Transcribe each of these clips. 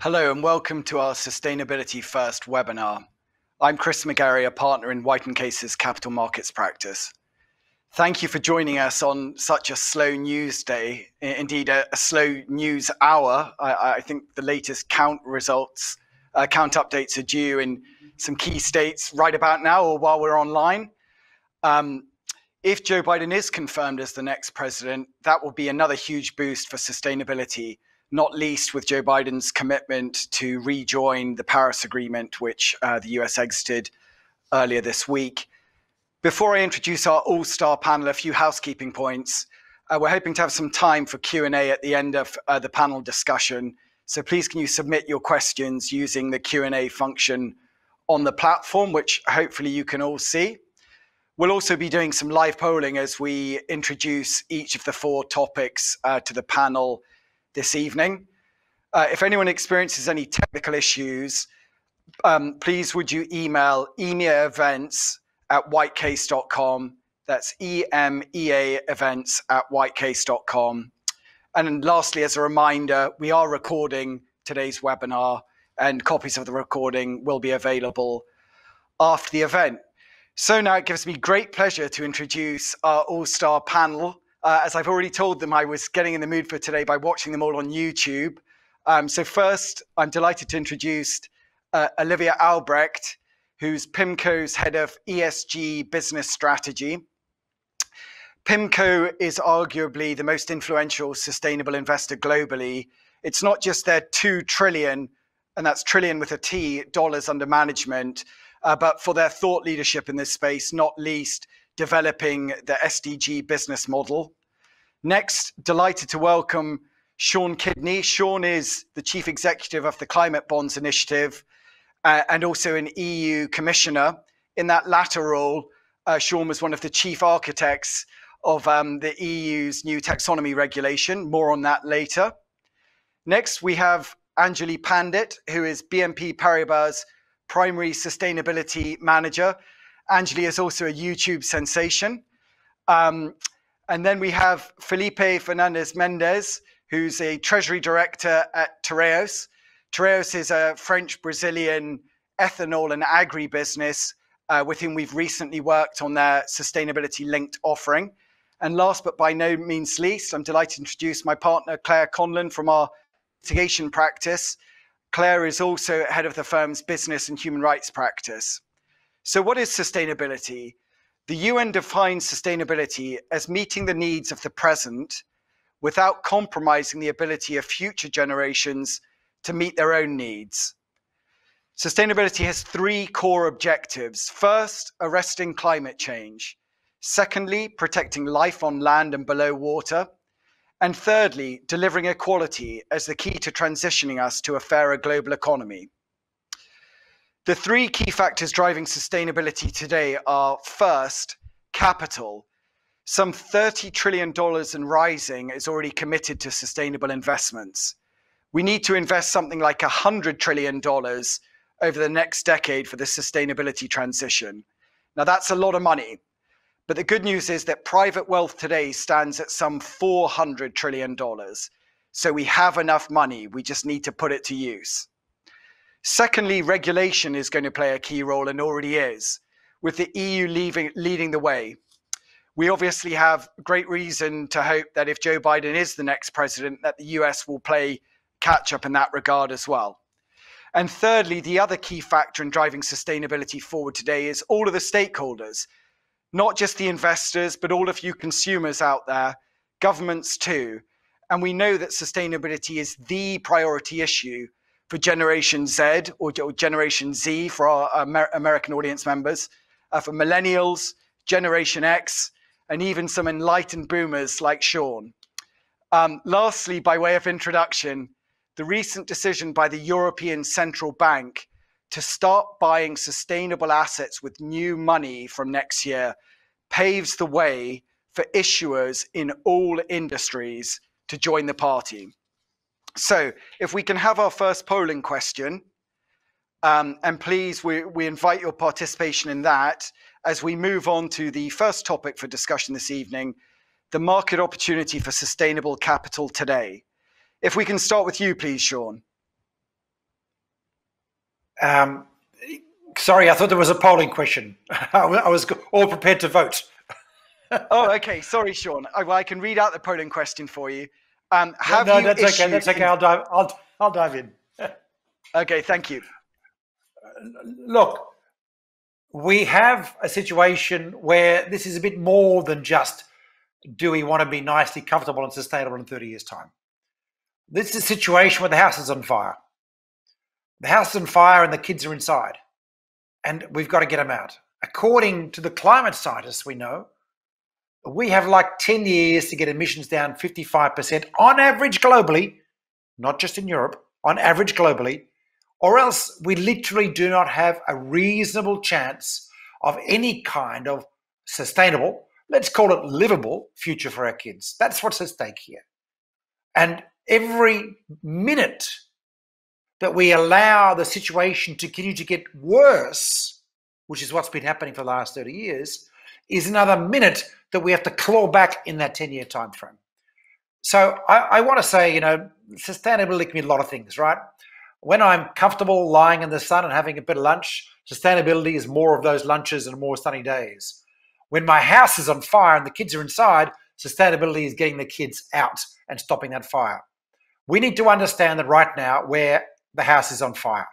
Hello and welcome to our Sustainability First webinar. I'm Chris McGarry, a partner in White & Case's capital markets practice. Thank you for joining us on such a slow news day, indeed a, a slow news hour. I, I, think the latest count results, uh, count updates are due in some key states right about now or while we're online. Um, if Joe Biden is confirmed as the next president, that will be another huge boost for sustainability not least with Joe Biden's commitment to rejoin the Paris Agreement, which uh, the US exited earlier this week. Before I introduce our all-star panel, a few housekeeping points. Uh, we're hoping to have some time for Q&A at the end of uh, the panel discussion. So please can you submit your questions using the Q&A function on the platform, which hopefully you can all see. We'll also be doing some live polling as we introduce each of the four topics uh, to the panel this evening. Uh, if anyone experiences any technical issues, um, please would you email EMEA events at whitecase.com. That's EMEA events at whitecase.com. And lastly, as a reminder, we are recording today's webinar and copies of the recording will be available after the event. So now it gives me great pleasure to introduce our all-star panel uh, as I've already told them, I was getting in the mood for today by watching them all on YouTube. Um, so, first, I'm delighted to introduce uh, Olivia Albrecht, who's PIMCO's head of ESG business strategy. PIMCO is arguably the most influential sustainable investor globally. It's not just their 2 trillion, and that's trillion with a T, dollars under management, uh, but for their thought leadership in this space, not least developing the SDG business model. Next, delighted to welcome Sean Kidney. Sean is the Chief Executive of the Climate Bonds Initiative uh, and also an EU Commissioner. In that latter role, uh, Sean was one of the chief architects of um, the EU's new taxonomy regulation. More on that later. Next, we have Anjali Pandit, who is BNP Paribas' primary sustainability manager. Anjali is also a YouTube sensation. Um, and then we have Felipe Fernandez Mendez, who's a treasury director at Tereos. Tereos is a French Brazilian ethanol and agri business uh, with whom we've recently worked on their sustainability linked offering. And last but by no means least, I'm delighted to introduce my partner, Claire Conlon from our litigation practice. Claire is also head of the firm's business and human rights practice. So, what is sustainability? The UN defines sustainability as meeting the needs of the present without compromising the ability of future generations to meet their own needs. Sustainability has three core objectives. First, arresting climate change. Secondly, protecting life on land and below water. And thirdly, delivering equality as the key to transitioning us to a fairer global economy. The three key factors driving sustainability today are first, capital. Some $30 trillion and rising is already committed to sustainable investments. We need to invest something like $100 trillion over the next decade for the sustainability transition. Now, that's a lot of money. But the good news is that private wealth today stands at some $400 trillion. So we have enough money. We just need to put it to use. Secondly, regulation is going to play a key role and already is, with the EU leaving, leading the way. We obviously have great reason to hope that if Joe Biden is the next president, that the US will play catch up in that regard as well. And thirdly, the other key factor in driving sustainability forward today is all of the stakeholders, not just the investors, but all of you consumers out there, governments too. And we know that sustainability is the priority issue for Generation Z or, Generation Z for our Amer- American audience members, uh, for millennials, Generation X, and even some enlightened boomers like Sean. Um, lastly, by way of introduction, the recent decision by the European Central Bank to start buying sustainable assets with new money from next year paves the way for issuers in all industries to join the party. So if we can have our first polling question, um, and please, we, we invite your participation in that as we move on to the first topic for discussion this evening, the market opportunity for sustainable capital today. If we can start with you, please, Sean. Um, sorry, I thought there was a polling question. I was all prepared to vote. oh, okay. Sorry, Sean. I, well, I can read out the polling question for you. Um, have no, you that's okay. That's okay. I'll dive. I'll I'll dive in. okay, thank you. Look, we have a situation where this is a bit more than just do we want to be nicely comfortable and sustainable in 30 years' time. This is a situation where the house is on fire. The house is on fire and the kids are inside. And we've got to get them out. According to the climate scientists we know, we have like 10 years to get emissions down 55% on average globally, not just in Europe, on average globally, or else we literally do not have a reasonable chance of any kind of sustainable, let's call it livable future for our kids. That's what's at stake here. And every minute that we allow the situation to continue to get worse, which is what's been happening for the last 30 years, is another minute that we have to claw back in that 10 year time frame. So I, I want to say, you know, sustainability can mean a lot of things, right? When I'm comfortable lying in the sun and having a bit of lunch, sustainability is more of those lunches and more sunny days. When my house is on fire and the kids are inside, sustainability is getting the kids out and stopping that fire. We need to understand that right now where the house is on fire.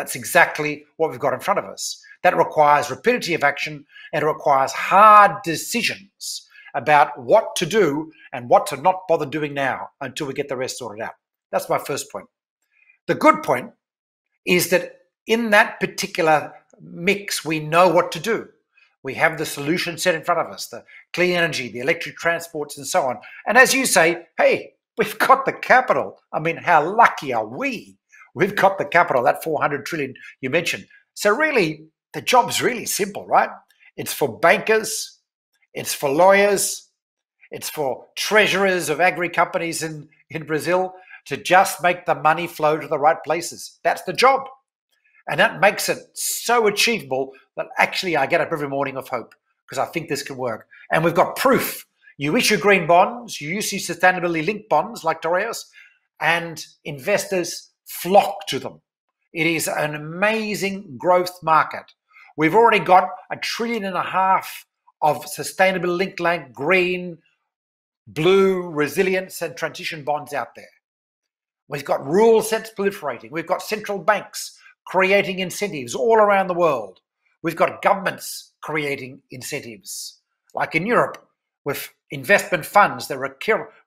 That's exactly what we've got in front of us. That requires rapidity of action and it requires hard decisions about what to do and what to not bother doing now until we get the rest sorted out. That's my first point. The good point is that in that particular mix, we know what to do. We have the solution set in front of us the clean energy, the electric transports, and so on. And as you say, hey, we've got the capital. I mean, how lucky are we? We've got the capital, that 400 trillion you mentioned. So, really, the job's really simple, right? It's for bankers, it's for lawyers, it's for treasurers of agri companies in, in Brazil to just make the money flow to the right places. That's the job. And that makes it so achievable that actually I get up every morning of hope because I think this can work. And we've got proof. You issue green bonds, you issue sustainability linked bonds like Tereos, and investors flock to them. It is an amazing growth market. We've already got a trillion and a half of sustainable land, green, blue, resilience, and transition bonds out there. We've got rule sets proliferating. We've got central banks creating incentives all around the world. We've got governments creating incentives, like in Europe with investment funds, the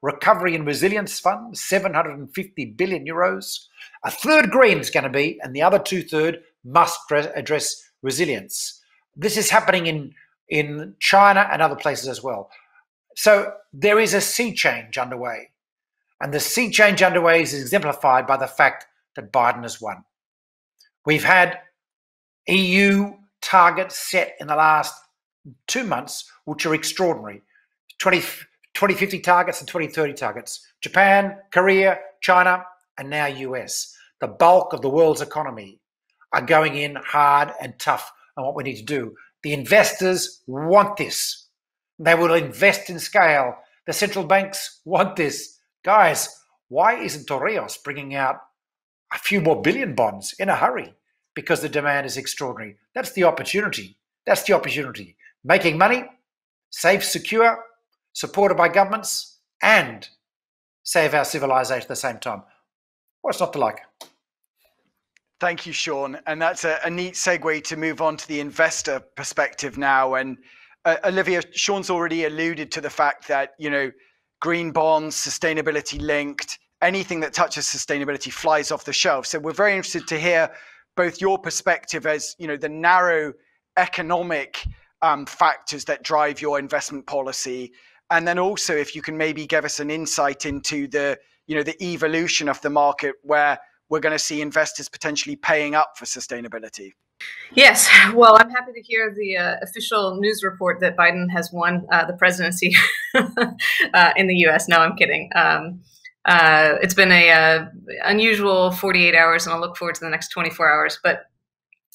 Recovery and Resilience Fund, 750 billion euros. A third green is going to be, and the other two third must address resilience. This is happening in, in China and other places as well. So there is a sea change underway. And the sea change underway is exemplified by the fact that Biden has won. We've had EU targets set in the last two months, which are extraordinary 20, 2050 targets and 2030 targets. Japan, Korea, China, and now US. The bulk of the world's economy are going in hard and tough on what we need to do. The investors want this. They will invest in scale. The central banks want this. Guys, why isn't Tereos bringing out a few more billion bonds in a hurry? Because the demand is extraordinary. That's the opportunity. That's the opportunity. Making money, safe, secure, supported by governments, and save our civilization at the same time. What's not to like? Thank you, Sean. And that's a, a, neat segue to move on to the investor perspective now. And uh, Olivia, Sean's already alluded to the fact that, you know, green bonds, sustainability linked, anything that touches sustainability flies off the shelf. So we're very interested to hear both your perspective as, you know, the narrow economic um, factors that drive your investment policy. And then also if you can maybe give us an insight into the, you know, the evolution of the market where we're going to see investors potentially paying up for sustainability. Yes, well, I'm happy to hear the uh, official news report that Biden has won uh, the presidency uh, in the U.S. No, I'm kidding. Um, uh, it's been a uh, unusual 48 hours, and I'll look forward to the next 24 hours. But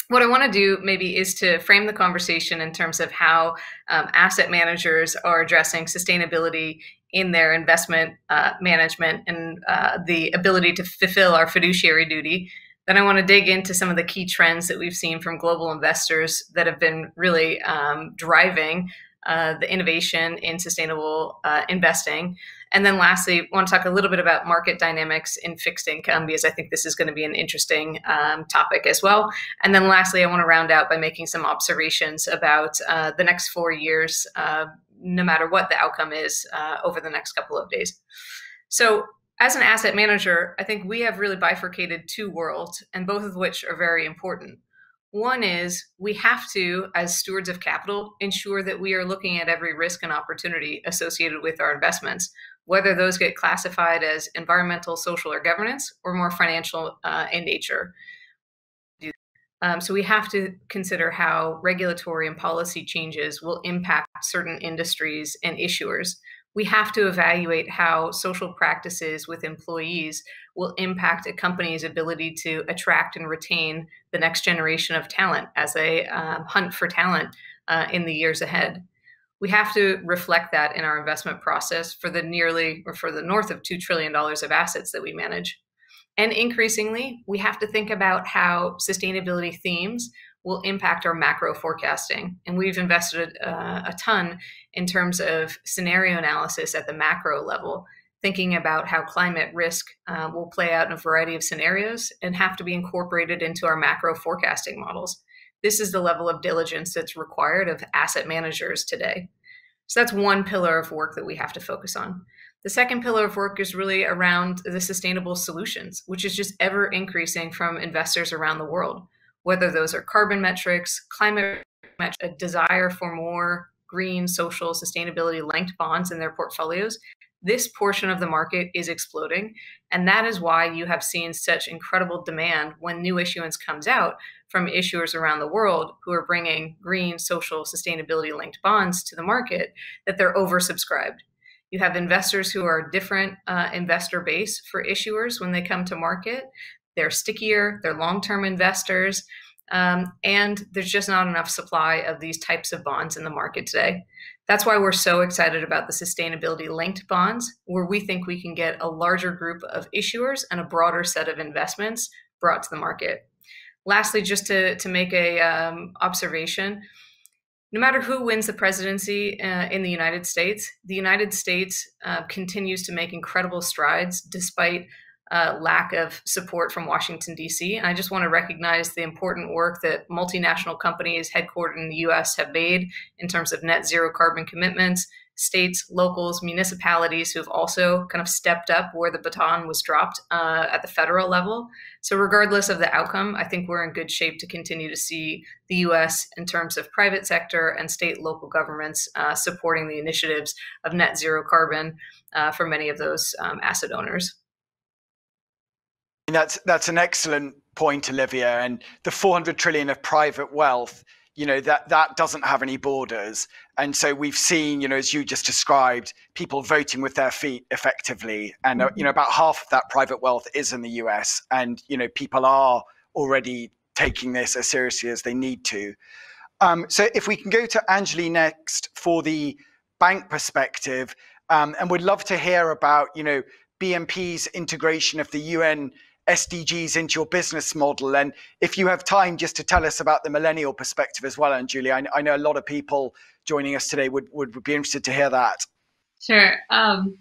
what I want to do maybe is to frame the conversation in terms of how um, asset managers are addressing sustainability in their investment uh, management and uh, the ability to fulfill our fiduciary duty Then I want to dig into some of the key trends that we've seen from global investors that have been really um, driving uh, the innovation in sustainable uh, investing. And then lastly, I want to talk a little bit about market dynamics in fixed income because I think this is going to be an interesting um, topic as well. And then lastly, I want to round out by making some observations about uh, the next four years, uh, no matter what the outcome is uh, over the next couple of days. So as an asset manager, I think we have really bifurcated two worlds, and both of which are very important. One is we have to, as stewards of capital, ensure that we are looking at every risk and opportunity associated with our investments, whether those get classified as environmental, social, or governance, or more financial uh, in nature. Um, so we have to consider how regulatory and policy changes will impact certain industries and issuers. We have to evaluate how social practices with employees will impact a company's ability to attract and retain the next generation of talent as they um, hunt for talent uh, in the years ahead we have to reflect that in our investment process for the nearly or for the north of $2 trillion of assets that we manage. And increasingly, we have to think about how sustainability themes will impact our macro forecasting. And we've invested uh, a ton in terms of scenario analysis at the macro level, thinking about how climate risk uh, will play out in a variety of scenarios and have to be incorporated into our macro forecasting models this is the level of diligence that's required of asset managers today. So that's one pillar of work that we have to focus on. The second pillar of work is really around the sustainable solutions, which is just ever increasing from investors around the world, whether those are carbon metrics, climate metrics, a desire for more green, social, sustainability linked bonds in their portfolios. This portion of the market is exploding. And that is why you have seen such incredible demand when new issuance comes out from issuers around the world who are bringing green, social, sustainability linked bonds to the market, that they're oversubscribed. You have investors who are a different uh, investor base for issuers when they come to market. They're stickier, they're long term investors, um, and there's just not enough supply of these types of bonds in the market today. That's why we're so excited about the sustainability linked bonds, where we think we can get a larger group of issuers and a broader set of investments brought to the market. Lastly, just to, to make a um, observation, no matter who wins the presidency uh, in the United States, the United States uh, continues to make incredible strides despite uh, lack of support from Washington, D.C. And I just want to recognize the important work that multinational companies headquartered in the U.S. have made in terms of net zero carbon commitments, states, locals, municipalities who have also kind of stepped up where the baton was dropped uh, at the federal level. So, regardless of the outcome, I think we're in good shape to continue to see the US in terms of private sector and state local governments uh, supporting the initiatives of net zero carbon uh, for many of those um, asset owners. That's that's an excellent point, Olivia. And the 400 trillion of private wealth you know that that doesn't have any borders and so we've seen you know as you just described people voting with their feet effectively and mm-hmm. you know about half of that private wealth is in the US and you know people are already taking this as seriously as they need to um, so if we can go to Anjali next for the bank perspective um, and we'd love to hear about you know BNP's integration of the UN SDGs into your business model. And if you have time just to tell us about the millennial perspective as well, Anjali, I, I know a lot of people joining us today would, would, would be interested to hear that. Sure. Um,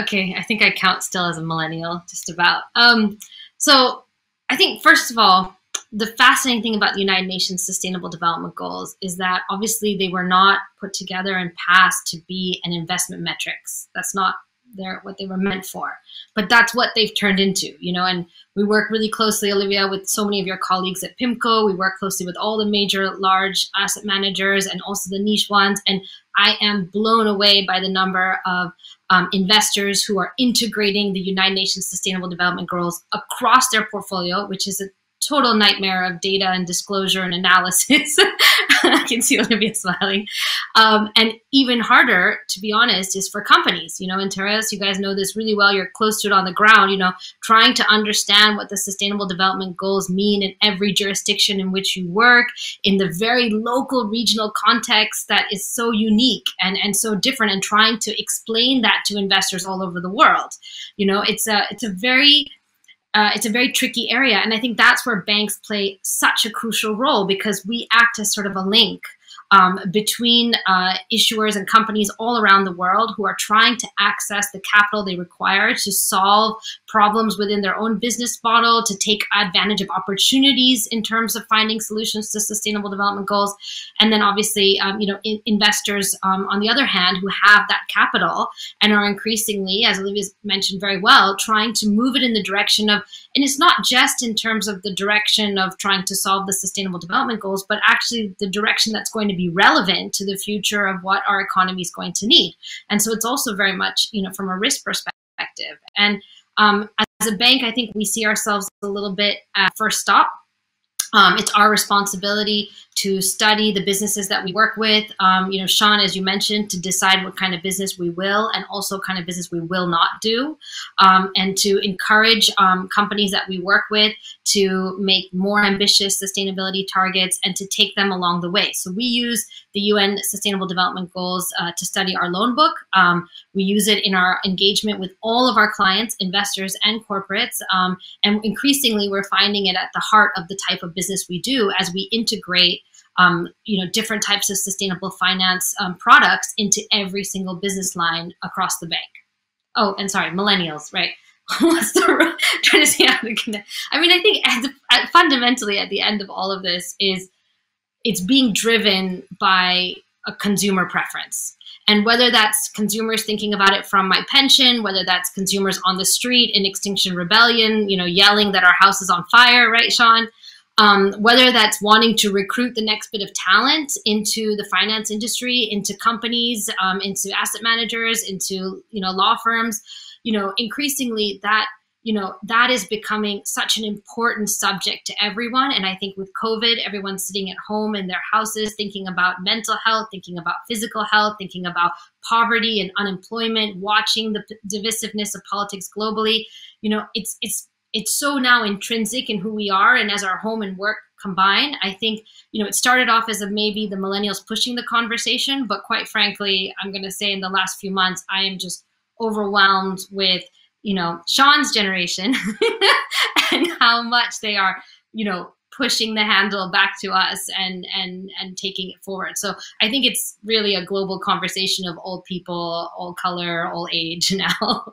okay, I think I count still as a millennial, just about. Um, so I think, first of all, the fascinating thing about the United Nations Sustainable Development Goals is that obviously they were not put together and passed to be an investment metrics. That's not they're what they were meant for. But that's what they've turned into, you know. And we work really closely, Olivia, with so many of your colleagues at PIMCO. We work closely with all the major large asset managers and also the niche ones. And I am blown away by the number of um, investors who are integrating the United Nations Sustainable Development Goals across their portfolio, which is a total nightmare of data and disclosure and analysis. I can see Olivia smiling. Um, and even harder, to be honest, is for companies. You know, in Tereos, you guys know this really well. You're close to it on the ground. You know, trying to understand what the Sustainable Development Goals mean in every jurisdiction in which you work, in the very local, regional context that is so unique and and so different, and trying to explain that to investors all over the world. You know, it's a it's a very uh, it's a very tricky area. And I think that's where banks play such a crucial role because we act as sort of a link um, between uh, issuers and companies all around the world who are trying to access the capital they require to solve problems within their own business model, to take advantage of opportunities in terms of finding solutions to sustainable development goals. And then obviously, um, you know, in, investors um, on the other hand who have that capital and are increasingly, as Olivia mentioned very well, trying to move it in the direction of, and it's not just in terms of the direction of trying to solve the sustainable development goals, but actually the direction that's going to be relevant to the future of what our economy is going to need. And so it's also very much, you know, from a risk perspective. And um, as a bank, I think we see ourselves a little bit at first stop. Um, it's our responsibility to study the businesses that we work with. Um, you know, Sean, as you mentioned, to decide what kind of business we will and also kind of business we will not do, um, and to encourage um, companies that we work with to make more ambitious sustainability targets and to take them along the way. So we use the UN Sustainable Development Goals uh, to study our loan book. Um, we use it in our engagement with all of our clients, investors, and corporates. Um, and increasingly, we're finding it at the heart of the type of business we do as we integrate um, you know, different types of sustainable finance um, products into every single business line across the bank. Oh, and sorry, millennials, right? What's the trying to see how to connect? I mean, I think fundamentally at the end of all of this is it's being driven by a consumer preference. And whether that's consumers thinking about it from my pension, whether that's consumers on the street in Extinction Rebellion, you know, yelling that our house is on fire, right, Sean? Um, whether that's wanting to recruit the next bit of talent into the finance industry, into companies, um, into asset managers, into you know law firms, you know, increasingly that you know that is becoming such an important subject to everyone. And I think with COVID, everyone's sitting at home in their houses, thinking about mental health, thinking about physical health, thinking about poverty and unemployment, watching the divisiveness of politics globally. You know, it's it's it's so now intrinsic in who we are and as our home and work combine i think you know it started off as a maybe the millennials pushing the conversation but quite frankly i'm going to say in the last few months i am just overwhelmed with you know sean's generation and how much they are you know pushing the handle back to us and and and taking it forward. So i think it's really a global conversation of all people all color all age now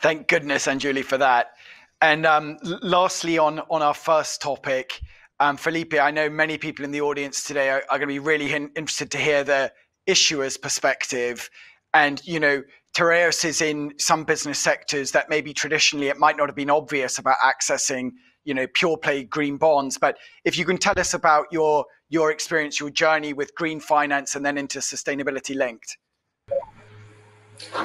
Thank goodness, Anjali, for that. And um, lastly, on on our first topic, um, Felipe, I know many people in the audience today are, are going to be really in, interested to hear the issuer's perspective. And you know, Tereos is in some business sectors that maybe traditionally it might not have been obvious about accessing, you know, pure play green bonds. But if you can tell us about your your experience, your journey with green finance, and then into sustainability linked.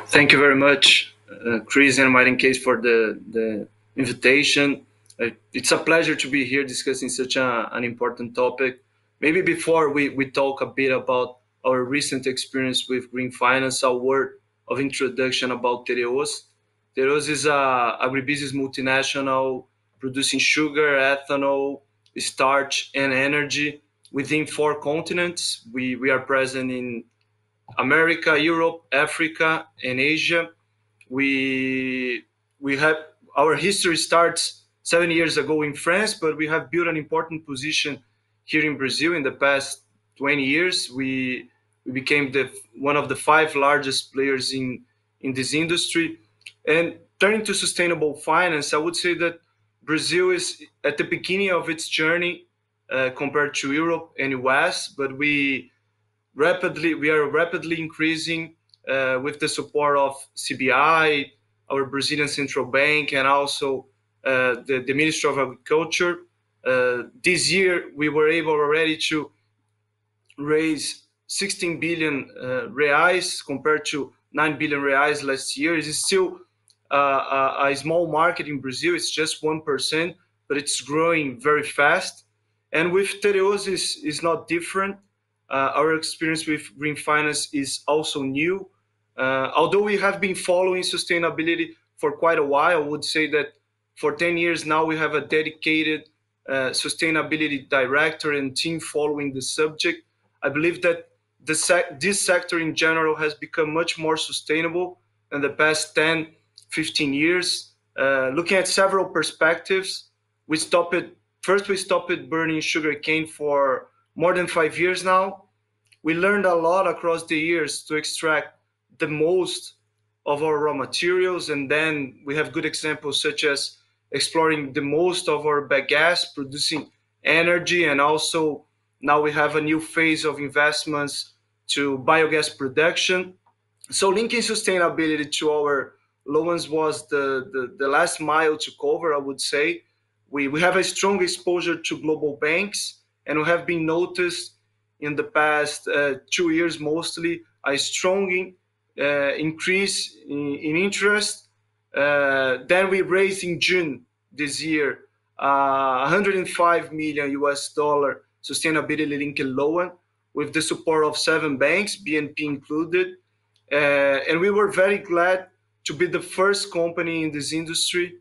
Thank you very much uh, Chris and White & Case for the, the invitation. Uh, it's a pleasure to be here discussing such a, an important topic. Maybe before we, we talk a bit about our recent experience with green finance, a word of introduction about Tereos. Tereos is a agribusiness multinational producing sugar, ethanol, starch, and energy within four continents. We, we are present in America, Europe, Africa, and Asia we we have our history starts seven years ago in France, but we have built an important position here in Brazil in the past 20 years. We we became the one of the five largest players in in this industry. And turning to sustainable finance, I would say that Brazil is at the beginning of its journey uh, compared to Europe and US, but we rapidly we are rapidly increasing uh, with the support of CBI, our Brazilian Central Bank, and also uh, the, the Ministry of Agriculture. Uh, this year, we were able already to raise 16 billion uh, reais compared to 9 billion reais last year. It is still uh, a, a, small market in Brazil. It's just 1%, but it's growing very fast. And with Tereos is, is not different. Uh, our experience with green finance is also new. Uh, although we have been following sustainability for quite a while, I would say that for 10 years now we have a dedicated uh, sustainability director and team following the subject. I believe that sec- this sector in general has become much more sustainable in the past 10, 15 years. uh, looking at several perspectives. We stopped first. We stopped burning sugarcane for more than five years now. We learned a lot across the years to extract the most of our raw materials, and then we have good examples such as exploring the most of our bagasse, producing energy, and also now we have a new phase of investments to biogas production. So linking sustainability to our loans was the, the, the last mile to cover, I would say. We, we have a strong exposure to global banks, and we have been noticed in the past uh, two years mostly a strong increase in, in interest. Uh, then we raised in June this year uh, 105 million US dollar sustainability linked loan with the support of seven banks, BNP included. Uh, and we were very glad to be the first company in this industry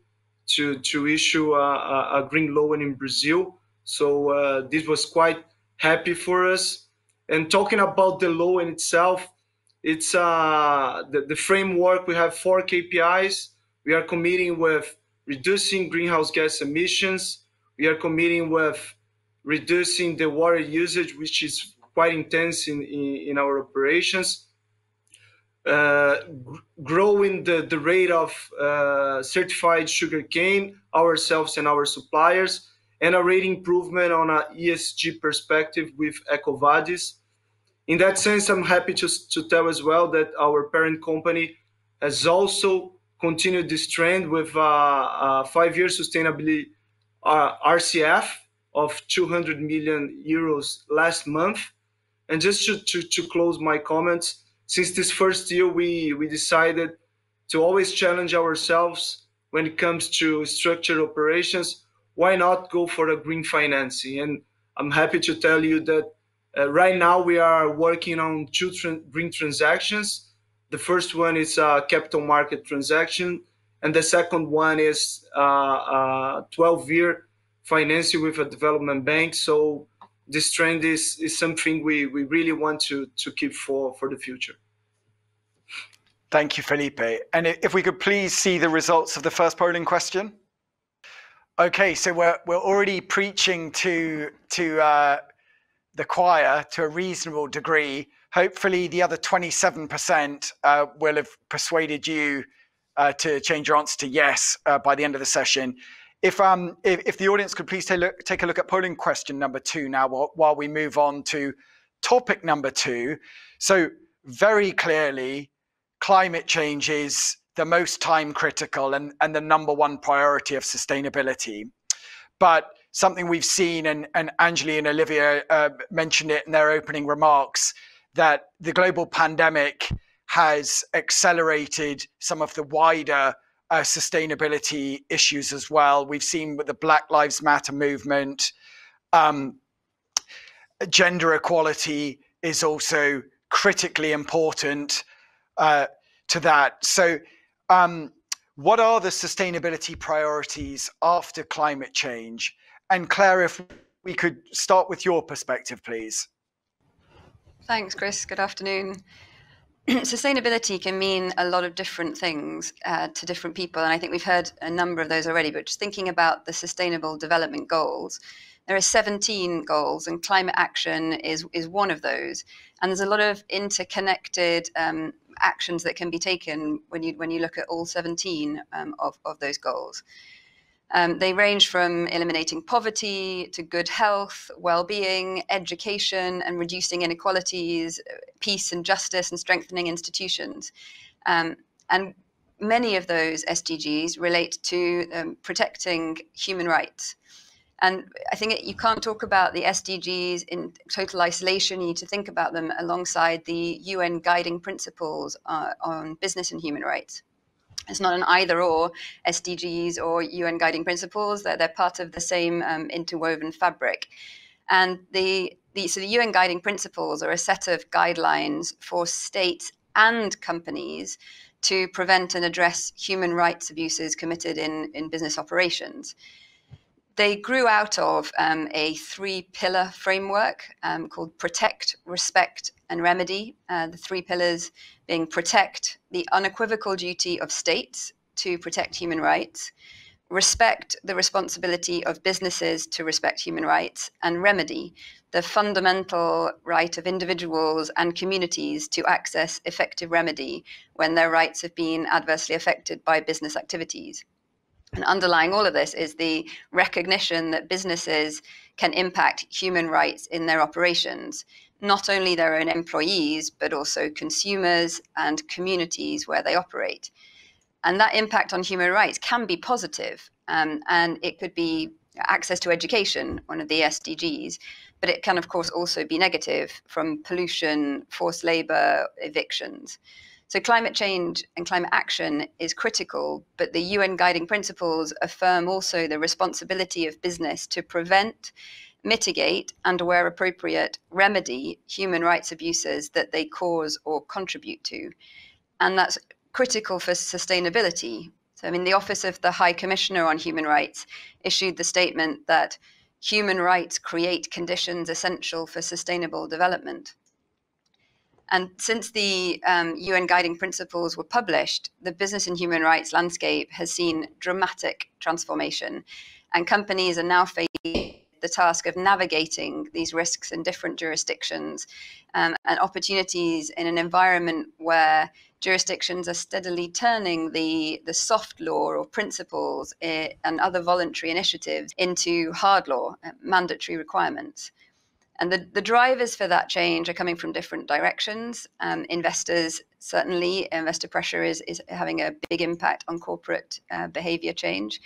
to, to issue a, a green loan in Brazil. So uh, this was quite happy for us. And talking about the loan itself, it's uh, the, the framework. We have four KPIs. We are committing with reducing greenhouse gas emissions. We are committing with reducing the water usage, which is quite intense in, in, in our operations. Uh, growing the, the rate of uh, certified sugarcane ourselves and our suppliers, and a rate improvement on an ESG perspective with EcoVadis. In that sense, I'm happy to, to tell as well that our parent company has also continued this trend with a, a five-year sustainability uh, RCF of 200 million euros last month. And just to, to, to close my comments, since this first year, we, we decided to always challenge ourselves when it comes to structured operations. Why not go for a green financing? And I'm happy to tell you that uh, right now we are working on two tra- green transactions. The first one is a capital market transaction, and the second one is uh, a 12 year financing with a development bank. So this trend is, is something we, we really want to, to keep for, for the future. Thank you, Felipe. And if we could please see the results of the first polling question. Okay, so we're, we're already preaching to, to uh, the choir to a reasonable degree. Hopefully, the other 27% uh, will have persuaded you uh, to change your answer to yes uh, by the end of the session. If, um, if, if, the audience could please take a, look, take a look at polling question number two now while, while we move on to topic number two. So, very clearly, climate change is the most time critical and, and the number one priority of sustainability. But something we've seen, and, and Anjali and Olivia uh, mentioned it in their opening remarks, that the global pandemic has accelerated some of the wider uh, sustainability issues as well. We've seen with the Black Lives Matter movement, um, gender equality is also critically important uh, to that. So, um, what are the sustainability priorities after climate change? And Claire, if we could start with your perspective, please. Thanks, Chris. Good afternoon. sustainability can mean a lot of different things uh, to different people. And I think we've heard a number of those already. But just thinking about the Sustainable Development Goals, there are 17 goals, and climate action is, is one of those. And there's a lot of interconnected um, actions that can be taken when you, when you look at all 17 um, of, of those goals. Um, they range from eliminating poverty to good health, well being, education, and reducing inequalities, peace and justice, and strengthening institutions. Um, and many of those SDGs relate to um, protecting human rights. And I think you can't talk about the SDGs in total isolation. You need to think about them alongside the UN guiding principles uh, on business and human rights. It's not an either or SDGs or UN guiding principles. They're, they're part of the same um, interwoven fabric. And the, the, so the UN guiding principles are a set of guidelines for states and companies to prevent and address human rights abuses committed in, in business operations. They grew out of um, a three pillar framework um, called Protect, Respect, and Remedy. Uh, the three pillars being protect the unequivocal duty of states to protect human rights, respect the responsibility of businesses to respect human rights, and remedy the fundamental right of individuals and communities to access effective remedy when their rights have been adversely affected by business activities. And underlying all of this is the recognition that businesses can impact human rights in their operations, not only their own employees, but also consumers and communities where they operate. And that impact on human rights can be positive, um, and it could be access to education, one of the SDGs, but it can, of course, also be negative from pollution, forced labor, evictions. So, climate change and climate action is critical, but the UN guiding principles affirm also the responsibility of business to prevent, mitigate, and where appropriate, remedy human rights abuses that they cause or contribute to. And that's critical for sustainability. So, I mean, the Office of the High Commissioner on Human Rights issued the statement that human rights create conditions essential for sustainable development. And since the um, UN guiding principles were published, the business and human rights landscape has seen dramatic transformation. And companies are now facing the task of navigating these risks in different jurisdictions um, and opportunities in an environment where jurisdictions are steadily turning the, the soft law or principles eh, and other voluntary initiatives into hard law, uh, mandatory requirements. And the, the drivers for that change are coming from different directions. Um, investors, certainly, investor pressure is, is having a big impact on corporate uh, behavior change.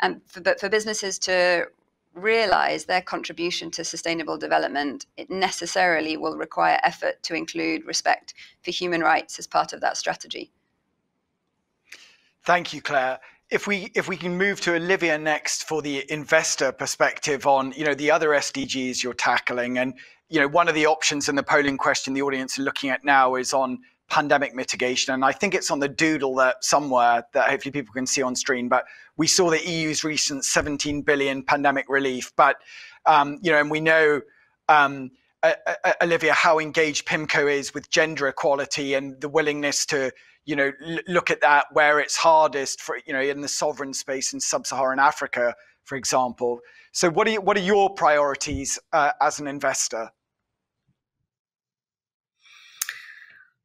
Um, for, but for businesses to realize their contribution to sustainable development, it necessarily will require effort to include respect for human rights as part of that strategy. Thank you, Claire if we if we can move to Olivia next for the investor perspective on you know the other SDGs you're tackling, and you know one of the options in the polling question the audience are looking at now is on pandemic mitigation, and I think it's on the doodle that somewhere that hopefully people can see on screen. But we saw the EU's recent 17 billion pandemic relief, but um, you know, and we know. Um, uh, uh, Olivia, how engaged PIMCO is with gender equality and the willingness to you know look at that where it's hardest for you know in the sovereign space in sub-Saharan Africa, for example. So what are you, what are your priorities uh, as an investor?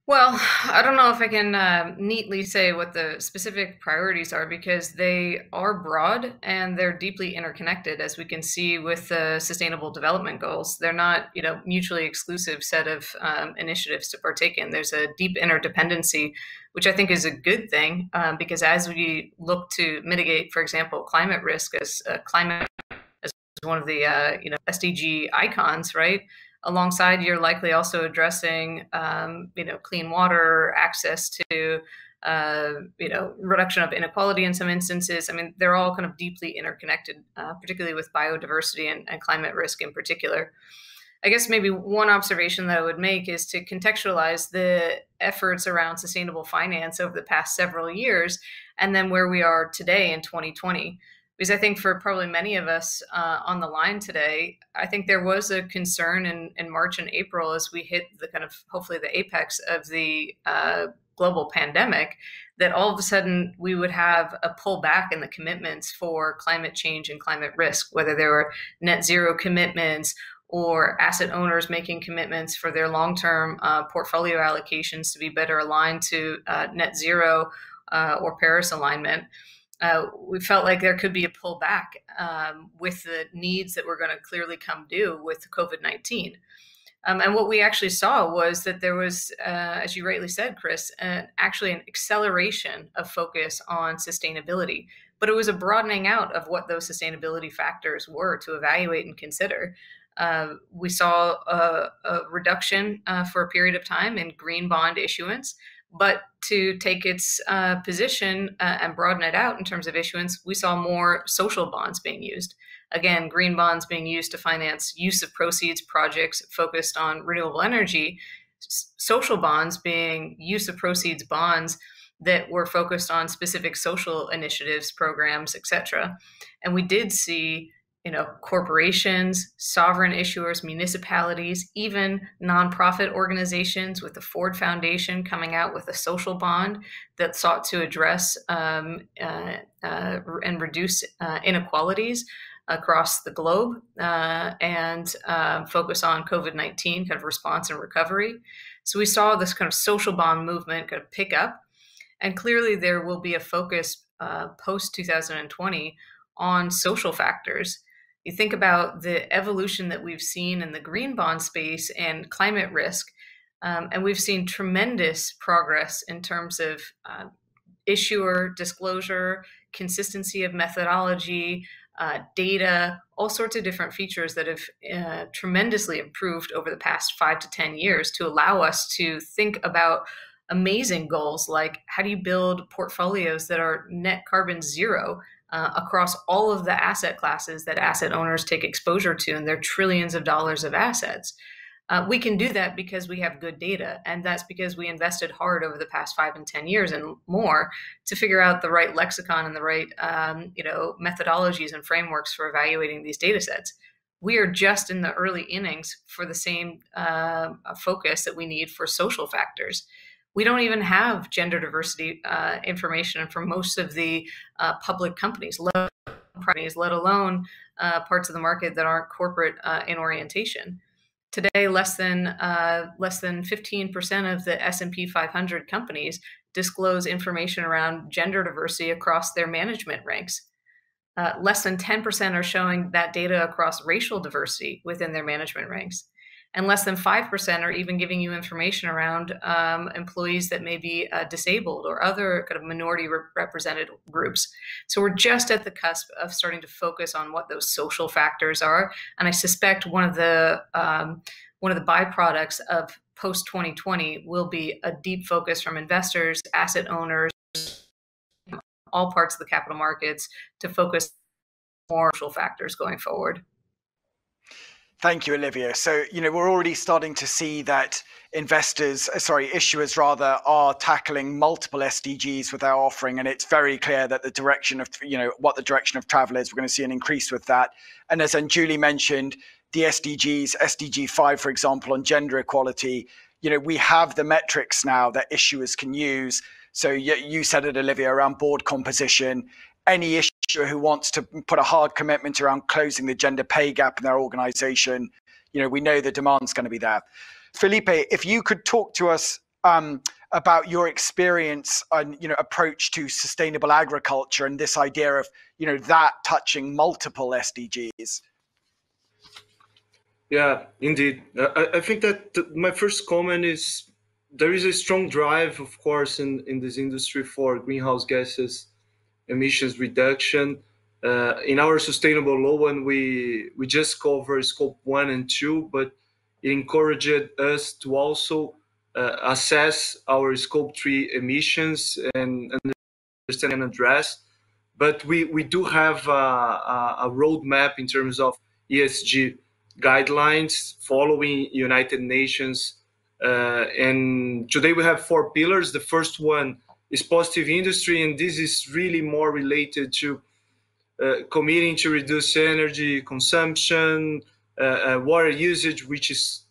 Well, I don't know if I can uh, neatly say what the specific priorities are because they are broad and they're deeply interconnected, as we can see with the Sustainable Development Goals. They're not, you know, mutually exclusive set of um, initiatives to partake in. There's a deep interdependency, which I think is a good thing um, because as we look to mitigate, for example, climate risk as uh, climate as one of the uh, you know SDG icons, right? alongside you're likely also addressing um, you know clean water access to uh, you know reduction of inequality in some instances i mean they're all kind of deeply interconnected uh, particularly with biodiversity and, and climate risk in particular i guess maybe one observation that i would make is to contextualize the efforts around sustainable finance over the past several years and then where we are today in 2020 because I think for probably many of us uh, on the line today, I think there was a concern in, in March and April as we hit the kind of hopefully the apex of the uh, global pandemic that all of a sudden we would have a pullback in the commitments for climate change and climate risk, whether there were net zero commitments or asset owners making commitments for their long term uh, portfolio allocations to be better aligned to uh, net zero uh, or Paris alignment uh, we felt like there could be a pullback um, with the needs that were going to clearly come due with COVID 19. Um, and what we actually saw was that there was, uh, as you rightly said, Chris, actually an acceleration of focus on sustainability. But it was a broadening out of what those sustainability factors were to evaluate and consider. Uh, we saw a, a reduction uh, for a period of time in green bond issuance. But to take its uh, position uh, and broaden it out in terms of issuance, we saw more social bonds being used. Again, green bonds being used to finance use of proceeds projects focused on renewable energy, social bonds being use of proceeds bonds that were focused on specific social initiatives, programs, etc. And we did see you know, corporations, sovereign issuers, municipalities, even nonprofit organizations, with the Ford Foundation coming out with a social bond that sought to address um, uh, uh, and reduce uh, inequalities across the globe uh, and uh, focus on COVID 19 kind of response and recovery. So we saw this kind of social bond movement kind of pick up. And clearly, there will be a focus uh, post 2020 on social factors you think about the evolution that we've seen in the green bond space and climate risk, um, and we've seen tremendous progress in terms of uh, issuer disclosure, consistency of methodology, uh, data, all sorts of different features that have uh, tremendously improved over the past five to 10 years to allow us to think about amazing goals like how do you build portfolios that are net carbon zero uh, across all of the asset classes that asset owners take exposure to and their trillions of dollars of assets. Uh, we can do that because we have good data, and that's because we invested hard over the past five and ten years and more to figure out the right lexicon and the right, um, you know, methodologies and frameworks for evaluating these data sets. We are just in the early innings for the same uh, focus that we need for social factors we don't even have gender diversity uh, information for most of the uh, public companies, let, companies, let alone uh, parts of the market that aren't corporate uh, in orientation. Today, less than uh, less than 15% of the S&P 500 companies disclose information around gender diversity across their management ranks. Uh, less than 10% are showing that data across racial diversity within their management ranks and less than 5% are even giving you information around um, employees that may be uh, disabled or other kind of minority re- represented groups. So we're just at the cusp of starting to focus on what those social factors are. And I suspect one of the um, one of the byproducts of post 2020 will be a deep focus from investors, asset owners, all parts of the capital markets to focus more social factors going forward. Thank you, Olivia. So, you know, we're already starting to see that investors, uh, sorry, issuers rather, are tackling multiple SDGs with our offering, and it's very clear that the direction of, you know, what the direction of travel is. We're going to see an increase with that. And as Julie mentioned, the SDGs, SDG 5, for example, on gender equality, you know, we have the metrics now that issuers can use. So you, you said it, Olivia, around board composition. Any issue who wants to put a hard commitment around closing the gender pay gap in their organization, you know, we know the demand's going to be there. Felipe, if you could talk to us um, about your experience and you know approach to sustainable agriculture and this idea of you know that touching multiple SDGs. Yeah, indeed. I, I think that th- my first comment is there is a strong drive, of course, in, in this industry for greenhouse gases emissions reduction. Uh, in our sustainable law one, we we just cover scope one and two, but it encouraged us to also uh, assess our scope three emissions and understand and address. But we, we do have a, a, a roadmap in terms of ESG guidelines following United Nations. Uh, and today we have four pillars. The first one is positive industry, and this is really more related to uh, committing to reduce energy consumption, uh, uh, water usage, which is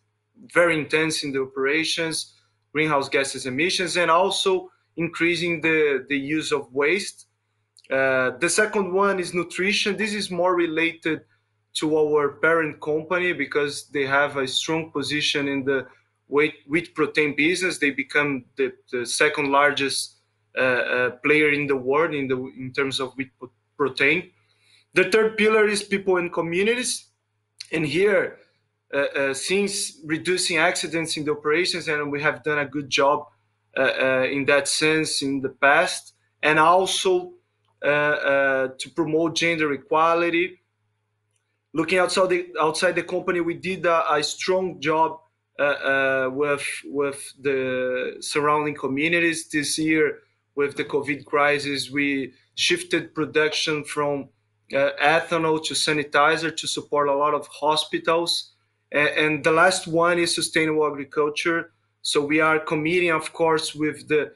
very intense in the operations, greenhouse gases emissions, and also increasing the, the use of waste. Uh, the second one is nutrition. This is more related to our parent company because they have a strong position in the wheat, wheat protein business. They become the, the second largest player in the world in the in terms of wheat protein. The third pillar is people and communities, and here, uh, since reducing accidents in the operations, and we have done a good job in that sense in the past, and also to promote gender equality. Looking outside the outside the company, we did a, a strong job uh, uh, with with the surrounding communities this year with the COVID crisis, we shifted production from uh, ethanol to sanitizer to support a lot of hospitals. And, and, the last one is sustainable agriculture. So we are committing, of course, with the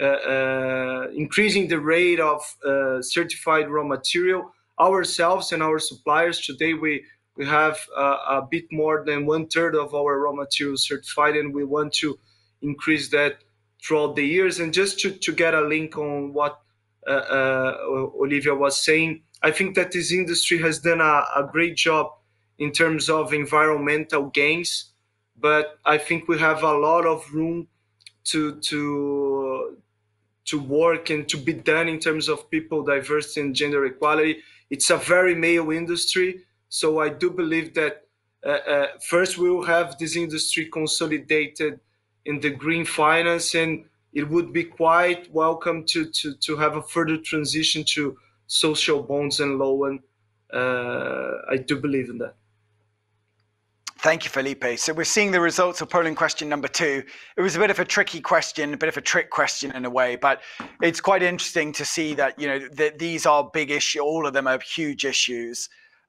uh, uh, increasing the rate of uh, certified raw material, ourselves and our suppliers. Today, we we have uh, a bit more than one third of our raw materials certified, and we want to increase that throughout the years. And just to, to get a link on what uh, uh, Olivia was saying, I think that this industry has done a, a great job in terms of environmental gains, but I think we have a lot of room to to to work and to be done in terms of people diversity and gender equality. It's a very male industry, so I do believe that uh, uh, first we will have this industry consolidated in the green finance, and it would be quite welcome to to to have a further transition to social bonds and loan. Uh, I do believe in that. Thank you, Felipe. So we're seeing the results of polling question number two. It was a bit of a tricky question, a bit of a trick question in a way, but it's quite interesting to see that you know that these are big issues. All of them are huge issues.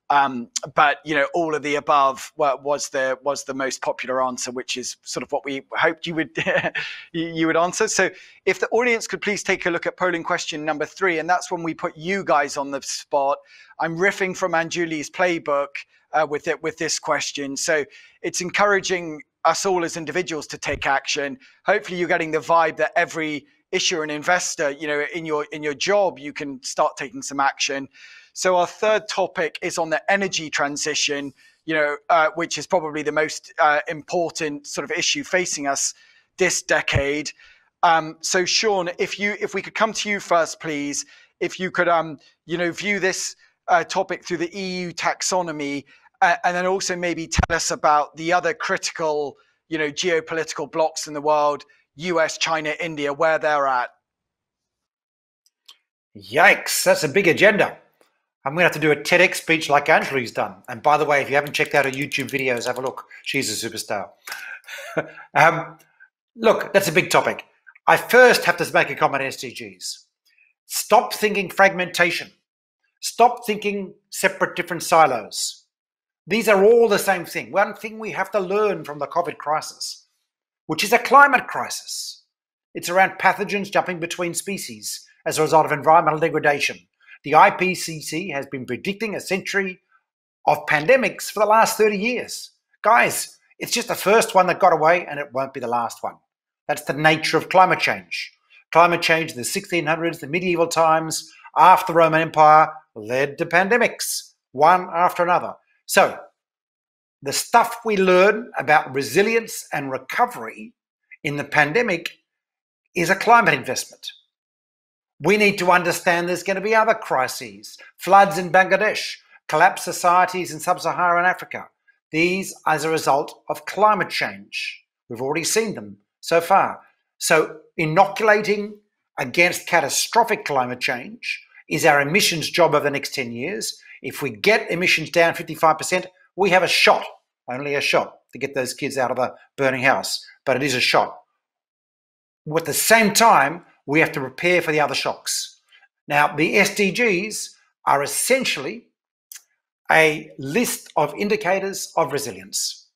Um, but you know, all of the above was the was the most popular answer, which is sort of what we hoped you would you would answer. So, if the audience could please take a look at polling question number three, and that's when we put you guys on the spot. I'm riffing from Anjali's playbook uh, with it with this question. So it's encouraging us all as individuals to take action. Hopefully, you're getting the vibe that every issuer and investor, you know, in your in your job, you can start taking some action. So our third topic is on the energy transition, you know, uh, which is probably the most uh, important sort of issue facing us this decade. Um, so Sean, if you if we could come to you first, please, if you could, um, you know, view this uh, topic through the EU taxonomy uh, and then also maybe tell us about the other critical, you know, geopolitical blocks in the world, US, China, India, where they're at. Yikes, that's a big agenda. I'm going to have to do a TEDx speech like Anjali's done. And by the way, if you haven't checked out her YouTube videos, have a look. She's a superstar. um, look, that's a big topic. I first have to make a comment on SDGs. Stop thinking fragmentation. Stop thinking separate, different silos. These are all the same thing. One thing we have to learn from the COVID crisis, which is a climate crisis. It's around pathogens jumping between species as a result of environmental degradation. The IPCC has been predicting a century of pandemics for the last 30 years. Guys, it's just the first one that got away and it won't be the last one. That's the nature of climate change. Climate change in the 1600s, the medieval times, after the Roman Empire, led to pandemics, one after another. So, the stuff we learn about resilience and recovery in the pandemic is a climate investment. We need to understand there's going to be other crises, floods in Bangladesh, collapsed societies in sub Saharan Africa. These as a result of climate change. We've already seen them so far. So, inoculating against catastrophic climate change is our emissions job over the next 10 years. If we get emissions down 55%, we have a shot, only a shot, to get those kids out of the burning house. But it is a shot. At the same time, we have to prepare for the other shocks. Now, the SDGs are essentially a list of indicators of resilience.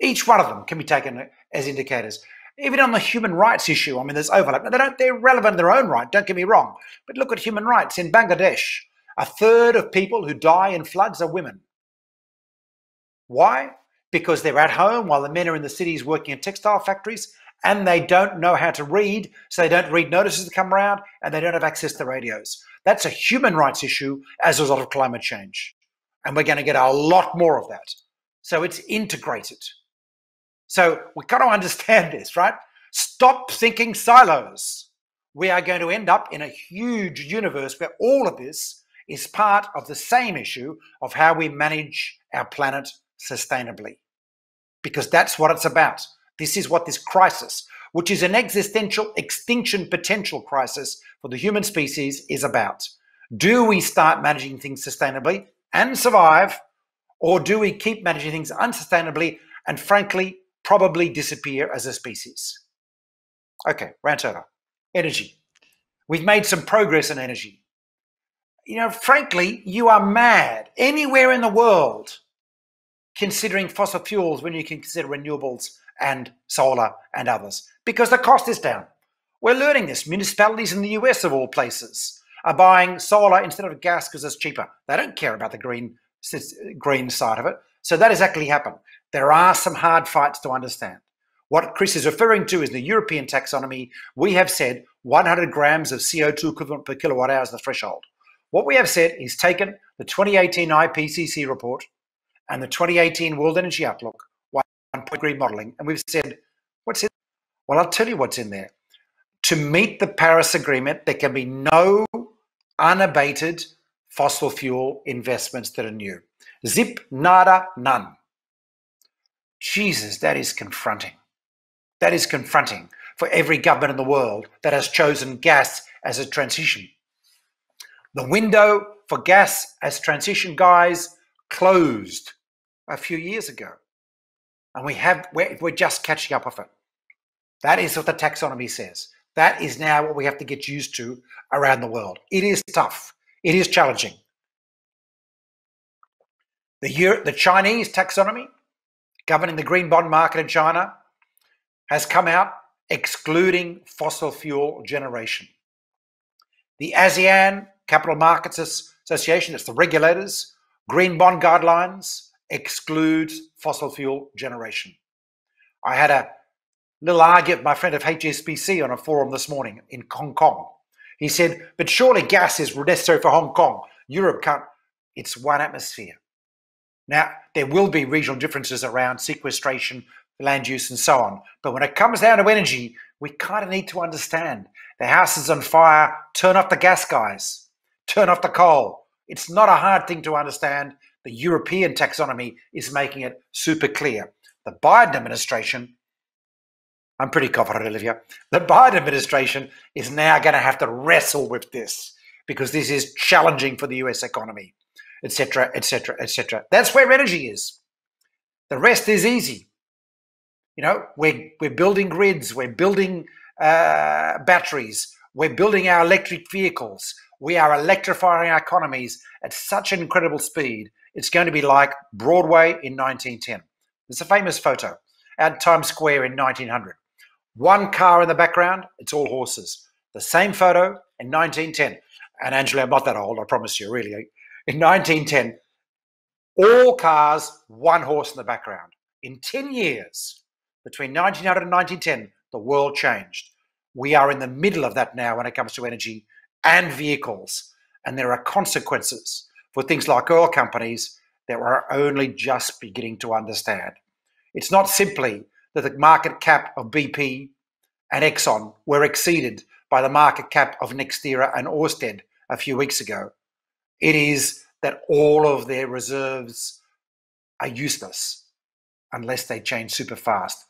Each one of them can be taken as indicators. Even on the human rights issue, I mean, there's overlap. Now, they don't, they're relevant in their own right, don't get me wrong. But look at human rights in Bangladesh. A third of people who die in floods are women. Why? Because they're at home while the men are in the cities working in textile factories and they don't know how to read, so they don't read notices that come around and they don't have access to radios. That's a human rights issue as a result of climate change. And we're going to get a lot more of that. So it's integrated. So we've got to understand this, right? Stop thinking silos. We are going to end up in a huge universe where all of this is part of the same issue of how we manage our planet sustainably. Because that's what it's about. This is what this crisis, which is an existential extinction potential crisis for the human species, is about. Do we start managing things sustainably and survive, or do we keep managing things unsustainably and, frankly, probably disappear as a species? Okay, rant over. Energy. We've made some progress in energy you know, frankly, you are mad anywhere in the world considering fossil fuels when you can consider renewables and solar and others because the cost is down. We're learning this. Municipalities in the US, of all places, are buying solar instead of gas because it's cheaper. They don't care about the green green side of it. So that has actually happened. There are some hard fights to understand. What Chris is referring to is the European taxonomy. We have said 100 grams of CO2 equivalent per kilowatt hour is the threshold. What we have said is taken the 2018 IPCC report and the 2018 World Energy Outlook, one point degree modeling, and we've said, what's in? Well, I'll tell you what's in there. To meet the Paris Agreement, there can be no unabated fossil fuel investments that are new. Zip, nada, none. Jesus, that is confronting. That is confronting for every government in the world that has chosen gas as a transition. The window for gas as transition guys closed a few years ago. And we have we're, we're just catching up with it. That is what the taxonomy says. That is now what we have to get used to around the world. It is tough. It is challenging. The, Euro, the Chinese taxonomy governing the green bond market in China has come out excluding fossil fuel generation. The ASEAN Capital Markets Association, it's the regulators, green bond guidelines excludes fossil fuel generation. I had a little argument with my friend of HSBC on a forum this morning in Hong Kong. He said, but surely gas is necessary for Hong Kong. Europe can't. It's one atmosphere. Now, there will be regional differences around sequestration, land use, and so on. But when it comes down to energy, we kind of need to understand the house is on fire, turn off the gas, guys, turn off the coal. It's not a hard thing to understand. The European taxonomy is making it super clear. The Biden administration, I'm pretty confident, Olivia, the Biden administration is now going to have to wrestle with this because this is challenging for the US economy etc., etc., etc. That's where energy is. The rest is easy. You know, we're we're building grids, we're building uh, batteries, we're building our electric vehicles. We are electrifying our economies at such an incredible speed. It's going to be like Broadway in 1910. It's a famous photo at Times Square in 1900. One car in the background, it's all horses. The same photo in 1910. And Angela, I'm not that old, I promise you, really. In 1910, all cars, one horse in the background. In 10 years, between 1900 and 1910, the world changed. We are in the middle of that now when it comes to energy and vehicles. And there are consequences for things like oil companies that we're only just beginning to understand. It's not simply that the market cap of BP and Exxon were exceeded by the market cap of NextEra and Orsted a few weeks ago. It is that all of their reserves are useless unless they change super fast.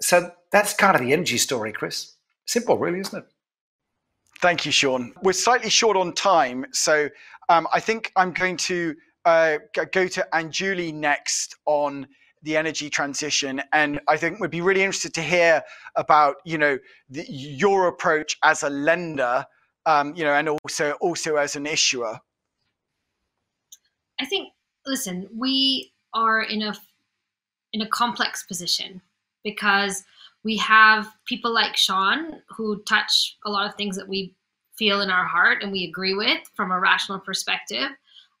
So that's kind of the energy story, Chris. Simple, really, isn't it? Thank you, Sean. We're slightly short on time, so um, I think I'm going to uh, go to Anjali next on the energy transition, and I think we'd be really interested to hear about you know the, your approach as a lender um, you know, and also also as an issuer? I think. Listen, we are in a in a complex position because we have people like Sean who touch a lot of things that we feel in our heart and we agree with from a rational perspective.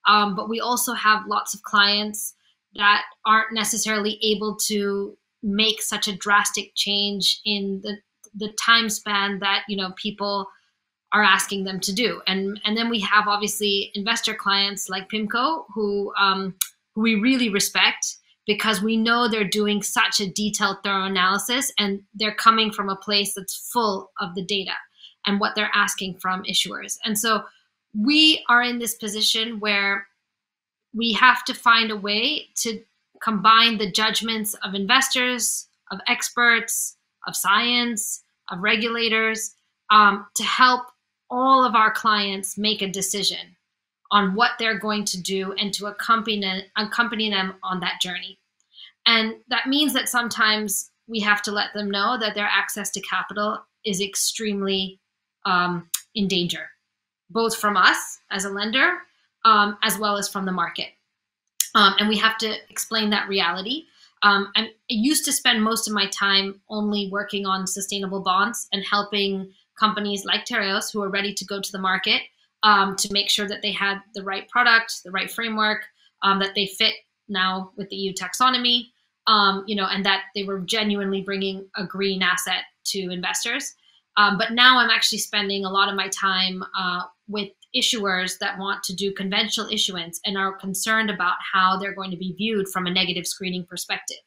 Um, but we also have lots of clients that aren't necessarily able to make such a drastic change in the the time span that you know people are asking them to do. And and then we have obviously investor clients like PIMCO who um, who we really respect because we know they're doing such a detailed, thorough analysis, and they're coming from a place that's full of the data and what they're asking from issuers. And so we are in this position where we have to find a way to combine the judgments of investors, of experts, of science, of regulators um, to help all of our clients make a decision on what they're going to do and to accompany, accompany them on that journey. And that means that sometimes we have to let them know that their access to capital is extremely um, in danger, both from us as a lender um, as well as from the market. Um, and we have to explain that reality. Um, I used to spend most of my time only working on sustainable bonds and helping companies like Tereos who are ready to go to the market um, to make sure that they had the right product, the right framework, um, that they fit now with the EU taxonomy, um, you know, and that they were genuinely bringing a green asset to investors. Um, but now I'm actually spending a lot of my time uh, with issuers that want to do conventional issuance and are concerned about how they're going to be viewed from a negative screening perspective.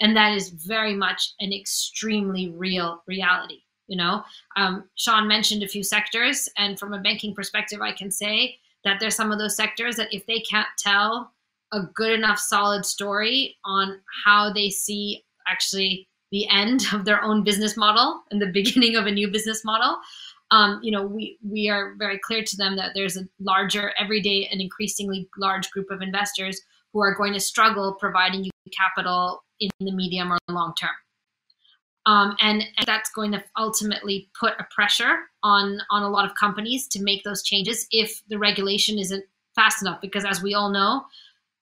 And that is very much an extremely real reality. You know, um, Sean mentioned a few sectors, and from a banking perspective, I can say that there's some of those sectors that if they can't tell a good enough solid story on how they see actually the end of their own business model and the beginning of a new business model. Um, you know we we are very clear to them that there's a larger everyday and increasingly large group of investors who are going to struggle providing you capital in the medium or long term. Um, and, and, that's going to ultimately put a pressure on on a lot of companies to make those changes if the regulation isn't fast enough because as we all know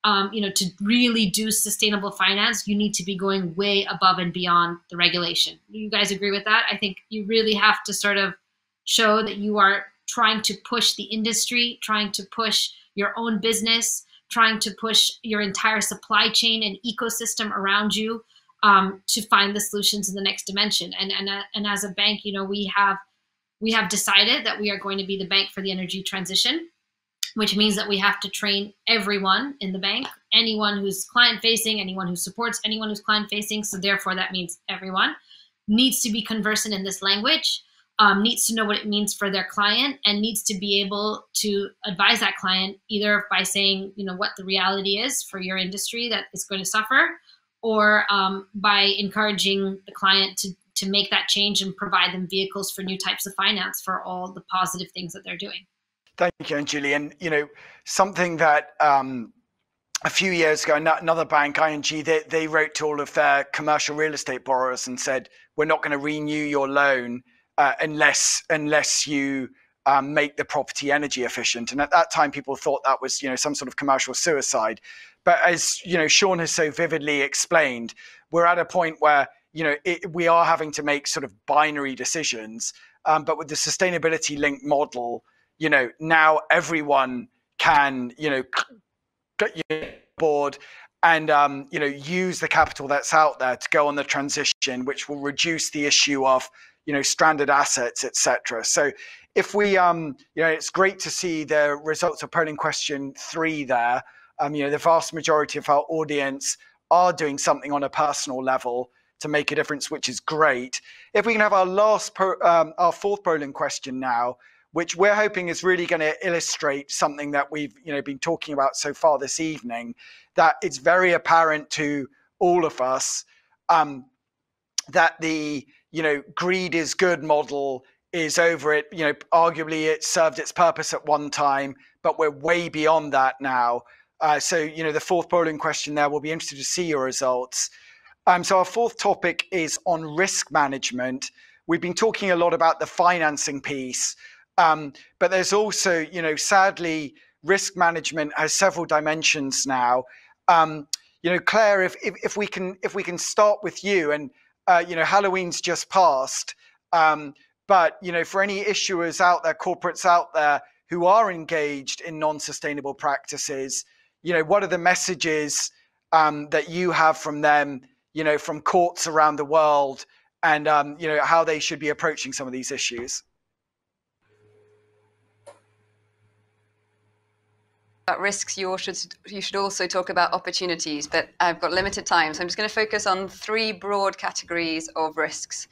um, you know, to really do sustainable finance, you need to be going way above and beyond the regulation. You guys agree with that? I think you really have to sort of show that you are trying to push the industry, trying to push your own business, trying to push your entire supply chain and ecosystem around you um, to find the solutions in the next dimension. And and uh, and as a bank, you know, we have we have decided that we are going to be the bank for the energy transition which means that we have to train everyone in the bank, anyone who's client facing, anyone who supports anyone who's client facing. So therefore, that means everyone needs to be conversant in this language, um, needs to know what it means for their client, and needs to be able to advise that client either by saying, you know, what the reality is for your industry that is going to suffer, or um, by encouraging the client to to make that change and provide them vehicles for new types of finance for all the positive things that they're doing. Thank you. And you know, something that um, a few years ago, another bank, ING, they, they wrote to all of their commercial real estate borrowers and said, "We're not going to renew your loan uh, unless unless you um, make the property energy efficient." And at that time, people thought that was you know some sort of commercial suicide. But as you know, Sean has so vividly explained, we're at a point where you know it, we are having to make sort of binary decisions. Um, but with the sustainability linked model, you know now everyone can you know get your board and um, you know use the capital that's out there to go on the transition, which will reduce the issue of you know stranded assets, etc. So if we um, you know it's great to see the results of polling question three there. Um, you know the vast majority of our audience are doing something on a personal level to make a difference, which is great. If we can have our last, po- um, our fourth polling question now, which we're hoping is really going to illustrate something that we've you know been talking about so far this evening that it's very apparent to all of us um, that the you know greed is good model is over it you know arguably it served its purpose at one time but we're way beyond that now. Uh, so you know the fourth polling question there we'll be interested to see your results. Um, so our fourth topic is on risk management. We've been talking a lot about the financing piece um, but there's also, you know, sadly, risk management has several dimensions now. Um, you know, Claire, if, if, if we can if we can start with you, and uh, you know, Halloween's just passed, um, but you know, for any issuers out there, corporates out there who are engaged in non-sustainable practices, you know, what are the messages um, that you have from them? You know, from courts around the world, and um, you know how they should be approaching some of these issues. About risks, you should you should also talk about opportunities. But I've got limited time, so I'm just going to focus on three broad categories of risks,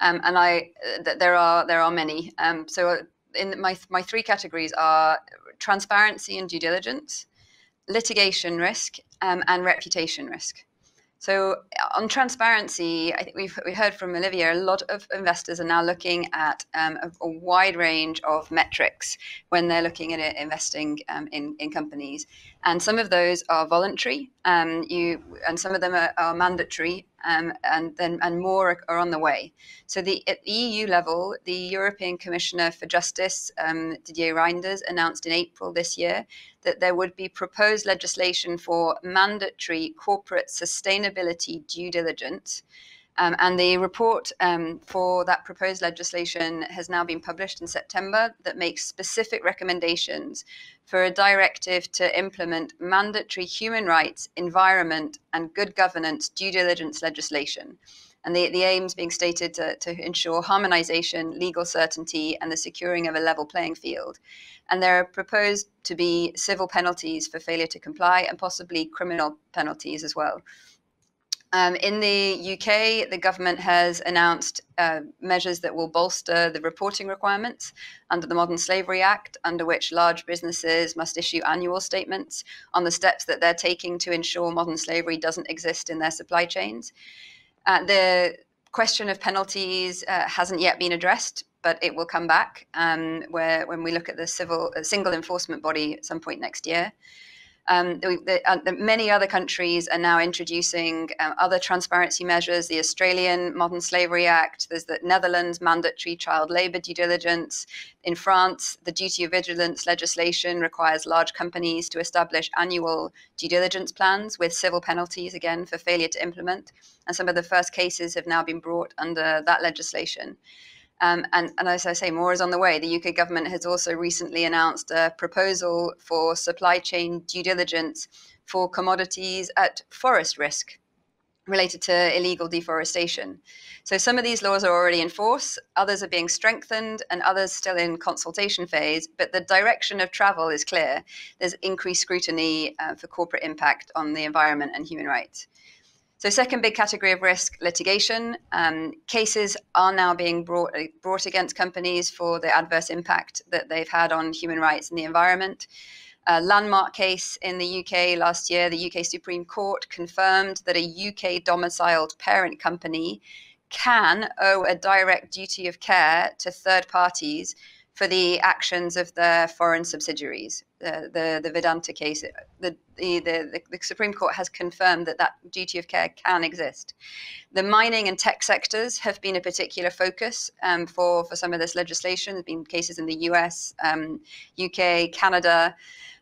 um, and I th- there are there are many. Um, so in my my three categories are transparency and due diligence, litigation risk, um, and reputation risk. So on transparency, I think we've we heard from Olivia. A lot of investors are now looking at um, a, a, wide range of metrics when they're looking at it, investing um, in in companies, and some of those are voluntary. Um, you and some of them are, are mandatory, um, and then and more are on the way. So the at the EU level, the European Commissioner for Justice um, Didier Reynders announced in April this year that there would be proposed legislation for mandatory corporate sustainability due diligence. Um, and the report um, for that proposed legislation has now been published in September that makes specific recommendations for a directive to implement mandatory human rights, environment, and good governance due diligence legislation. And the, the aims being stated to, to ensure harmonization, legal certainty, and the securing of a level playing field. And there are proposed to be civil penalties for failure to comply and possibly criminal penalties as well. Um, in the UK, the government has announced uh, measures that will bolster the reporting requirements under the Modern Slavery Act, under which large businesses must issue annual statements on the steps that they're taking to ensure modern slavery doesn't exist in their supply chains. Uh, the question of penalties uh, hasn't yet been addressed, but it will come back um, where, when we look at the civil uh, single enforcement body at some point next year. Um, the, uh, the, many other countries are now introducing um, other transparency measures. The Australian Modern Slavery Act, there's the Netherlands mandatory child labour due diligence. In France, the duty of vigilance legislation requires large companies to establish annual due diligence plans with civil penalties, again, for failure to implement. And some of the first cases have now been brought under that legislation. Um, and, and, as I say, more is on the way. The UK government has also recently announced a proposal for supply chain due diligence for commodities at forest risk related to illegal deforestation. So some of these laws are already in force, others are being strengthened, and others still in consultation phase. But the direction of travel is clear. There's increased scrutiny uh, for corporate impact on the environment and human rights. So, second big category of risk litigation. Um, cases are now being brought, brought against companies for the adverse impact that they've had on human rights and the environment. A landmark case in the UK last year, the UK Supreme Court confirmed that a UK domiciled parent company can owe a direct duty of care to third parties for the actions of their foreign subsidiaries. The, the, Vedanta case, the, the, the, the Supreme Court has confirmed that that duty of care can exist. The mining and tech sectors have been a particular focus um, for, for some of this legislation. There have been cases in the US, um, UK, Canada.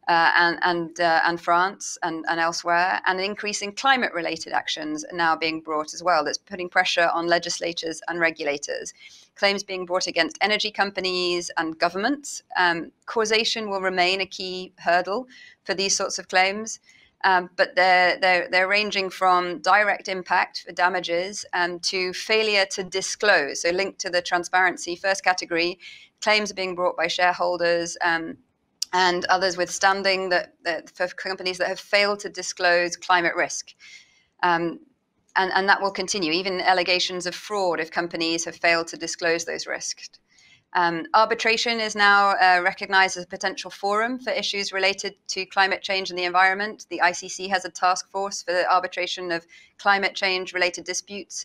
Uh, and and uh, and France and, and elsewhere, and an increase in climate-related actions are now being brought as well. That's putting pressure on legislators and regulators claims being brought against energy companies and governments. Um, causation will remain a key hurdle for these sorts of claims. Um, but they're, they're, they're ranging from direct impact for damages um, to failure to disclose. So, linked to the transparency first category, claims are being brought by shareholders um, and others with standing that, that, for companies that have failed to disclose climate risk. Um, and, and that will continue, even allegations of fraud if companies have failed to disclose those risks. Um, arbitration is now uh, recognized as a potential forum for issues related to climate change and the environment. The ICC has a task force for the arbitration of climate change related disputes,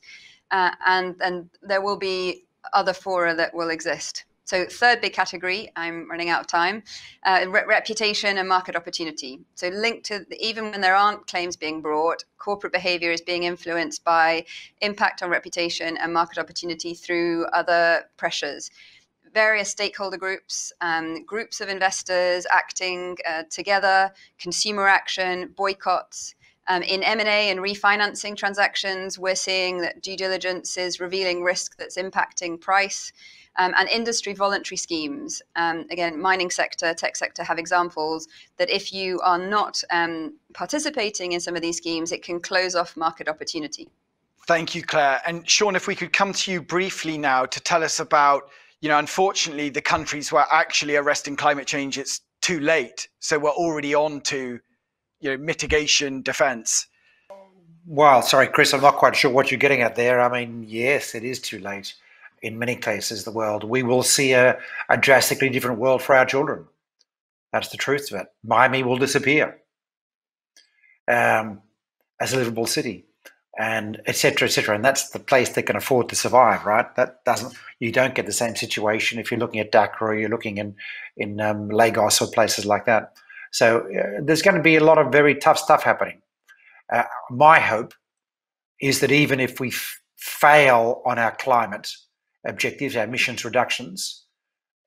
uh, and, and there will be other fora that will exist. So, third big category, I'm running out of time uh, re- reputation and market opportunity. So, linked to the, even when there aren't claims being brought, corporate behavior is being influenced by impact on reputation and market opportunity through other pressures. Various stakeholder groups, um, groups of investors acting uh, together, consumer action, boycotts, um, in M&A and refinancing transactions, we're seeing that due diligence is revealing risk that's impacting price um, and industry voluntary schemes. Um, again, mining sector, tech sector have examples that if you are not um, participating in some of these schemes, it can close off market opportunity. Thank you, Claire. And Sean, if we could come to you briefly now to tell us about, you know, unfortunately, the countries where actually arresting climate change, it's too late. So we're already on to, you know, mitigation defense. Well, sorry, Chris, I'm not quite sure what you're getting at there. I mean, yes, it is too late in many places the world, we will see a, a drastically different world for our children. That's the truth of it. Miami will disappear um, as a livable city, and etc. etc. And that's the place that can afford to survive, right? That doesn't. You don't get the same situation if you're looking at Dhaka or you're looking in in um, Lagos or places like that. So uh, there's going to be a lot of very tough stuff happening. Uh, my hope is that even if we fail on our climate, objectives, our emissions reductions,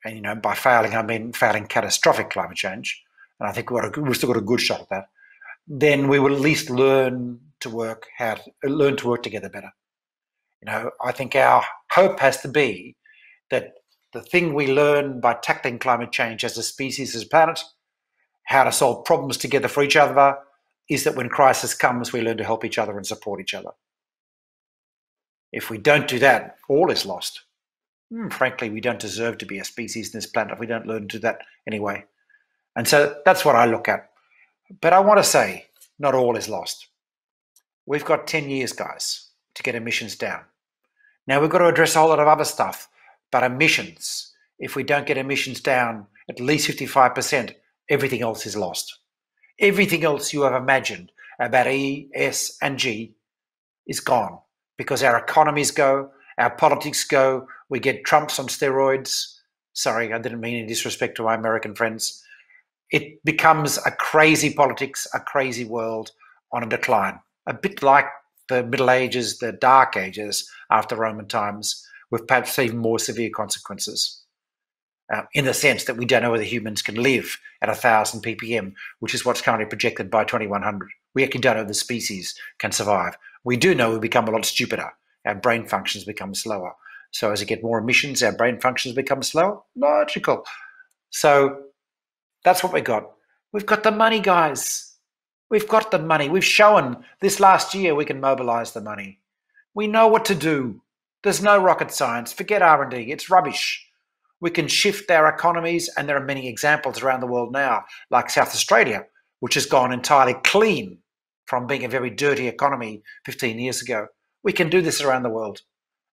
and you know by failing I mean failing catastrophic climate change, and I think we've, we've still got a good shot at that. Then we will at least learn to work how to, learn to work together better. You know, I think our hope has to be that the thing we learn by tackling climate change as a species, as a planet, how to solve problems together for each other, is that when crisis comes, we learn to help each other and support each other. If we don't do that, all is lost. Hmm, frankly, we don't deserve to be a species in this planet if we don't learn to do that anyway. And so that's what I look at. But I want to say, not all is lost. We've got 10 years, guys, to get emissions down. Now we've got to address a whole lot of other stuff, but emissions, if we don't get emissions down at least 55%, everything else is lost. Everything else you have imagined about E, S, and G is gone because our economies go, our politics go, we get Trumps on steroids. Sorry, I didn't mean any disrespect to my American friends. It becomes a crazy politics, a crazy world on a decline, a bit like the Middle Ages, the Dark Ages after Roman times, with perhaps even more severe consequences. Uh, in the sense that we don't know whether humans can live at 1,000 ppm, which is what's currently projected by 2100. We actually don't know the species can survive. We do know we become a lot stupider. Our brain functions become slower. So as we get more emissions, our brain functions become slower. Logical. So that's what we got. We've got the money, guys. We've got the money. We've shown this last year we can mobilize the money. We know what to do. There's no rocket science. Forget R&D. It's rubbish. We can shift our economies, and there are many examples around the world now, like South Australia, which has gone entirely clean from being a very dirty economy 15 years ago. We can do this around the world,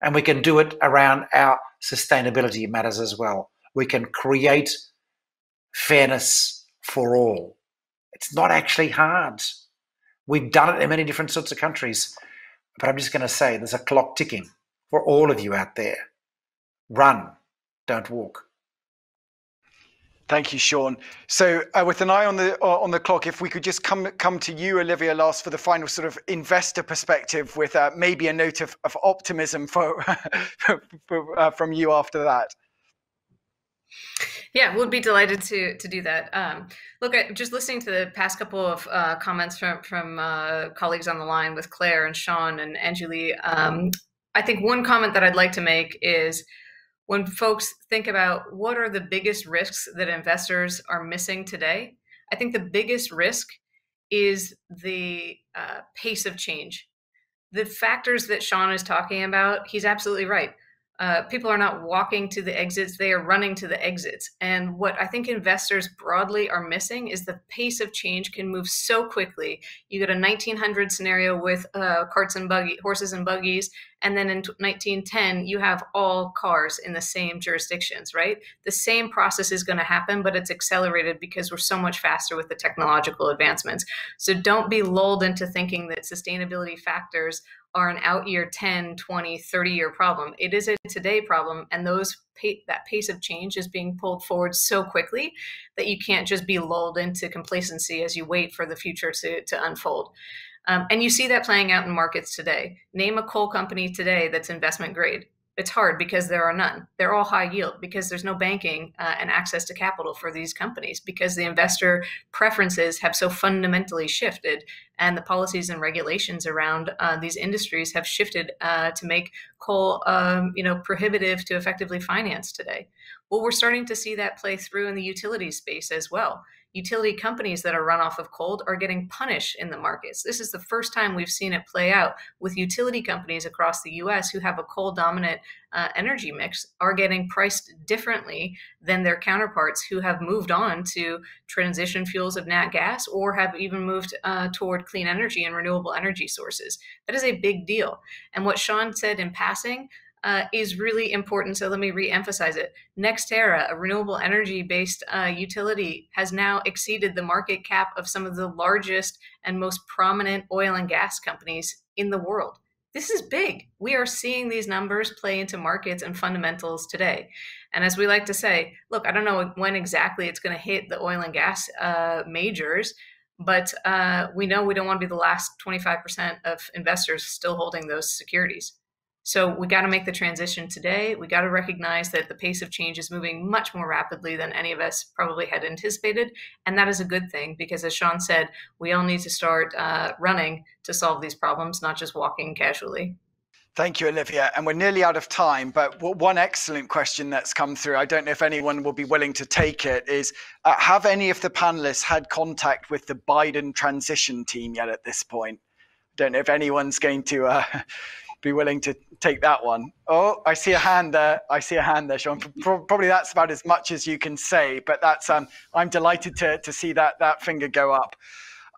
and we can do it around our sustainability matters as well. We can create fairness for all. It's not actually hard. We've done it in many different sorts of countries, but I'm just going to say there's a clock ticking for all of you out there. Run, don't walk. Thank you, Sean. So, uh, with an eye on the uh, on the clock, if we could just come come to you, Olivia, last for the final sort of investor perspective, with uh, maybe a note of, of optimism for, for uh, from you after that. Yeah, we'll be delighted to to do that. Um, look, at just listening to the past couple of uh, comments from from uh, colleagues on the line with Claire and Sean and Anjali. Um, I think one comment that I'd like to make is when folks think about what are the biggest risks that investors are missing today, I think the biggest risk is the uh, pace of change. The factors that Sean is talking about, he's absolutely right uh, people are not walking to the exits, they are running to the exits. And what I think investors broadly are missing is the pace of change can move so quickly. You get a 1900 scenario with uh, carts and buggy, horses and buggies, and then in 1910, you have all cars in the same jurisdictions, right? The same process is going to happen, but it's accelerated because we're so much faster with the technological advancements. So don't be lulled into thinking that sustainability factors are an out year 10 20 30 year problem. It is a today problem and those that pace of change is being pulled forward so quickly that you can't just be lulled into complacency as you wait for the future to, to unfold. Um, and you see that playing out in markets today. Name a coal company today that's investment grade it's hard because there are none. They're all high yield because there's no banking uh, and access to capital for these companies because the investor preferences have so fundamentally shifted and the policies and regulations around uh, these industries have shifted uh, to make coal, um, you know, prohibitive to effectively finance today. Well, we're starting to see that play through in the utility space as well utility companies that are run off of coal are getting punished in the markets. This is the first time we've seen it play out with utility companies across the US who have a coal dominant uh, energy mix are getting priced differently than their counterparts who have moved on to transition fuels of nat gas or have even moved uh, toward clean energy and renewable energy sources. That is a big deal. And what Sean said in passing, uh, is really important. So let me re-emphasize it. NextEra, a renewable energy-based uh, utility, has now exceeded the market cap of some of the largest and most prominent oil and gas companies in the world. This is big. We are seeing these numbers play into markets and fundamentals today. And as we like to say, look, I don't know when exactly it's going to hit the oil and gas uh, majors, but uh, we know we don't want to be the last 25% of investors still holding those securities. So we got to make the transition today. We got to recognize that the pace of change is moving much more rapidly than any of us probably had anticipated. And that is a good thing because, as Sean said, we all need to start uh, running to solve these problems, not just walking casually. Thank you, Olivia. And we're nearly out of time, but one excellent question that's come through, I don't know if anyone will be willing to take it, is uh, have any of the panelists had contact with the Biden transition team yet at this point? I don't know if anyone's going to uh, be willing to take that one. Oh, I see a hand there. I see a hand there, Sean. Probably that's about as much as you can say, but that's um, I'm delighted to, to see that, that finger go up.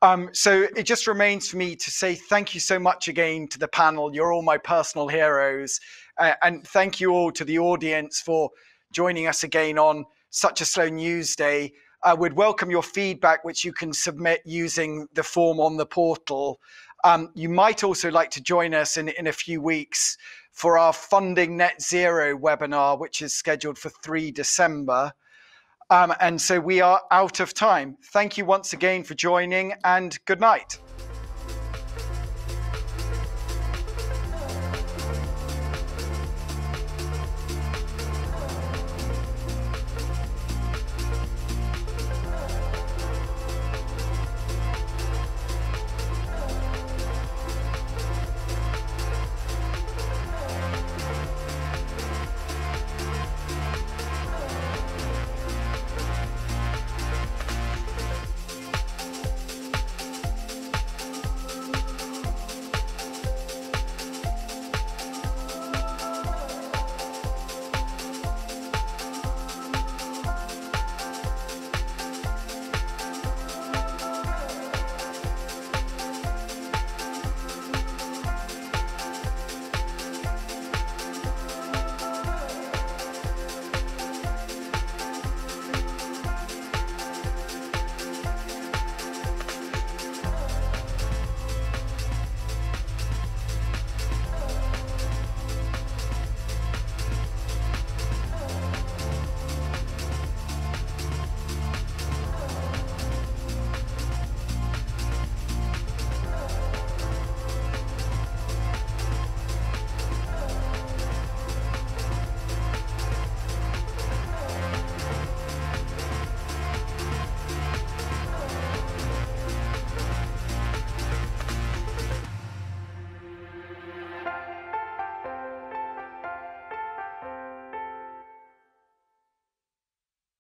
Um, so it just remains for me to say thank you so much again to the panel. You're all my personal heroes. Uh, and thank you all to the audience for joining us again on such a slow news day. I would welcome your feedback, which you can submit using the form on the portal. Um, you might also like to join us in, in a few weeks for our Funding Net Zero webinar, which is scheduled for 3 December. Um, and so we are out of time. Thank you once again for joining and good night.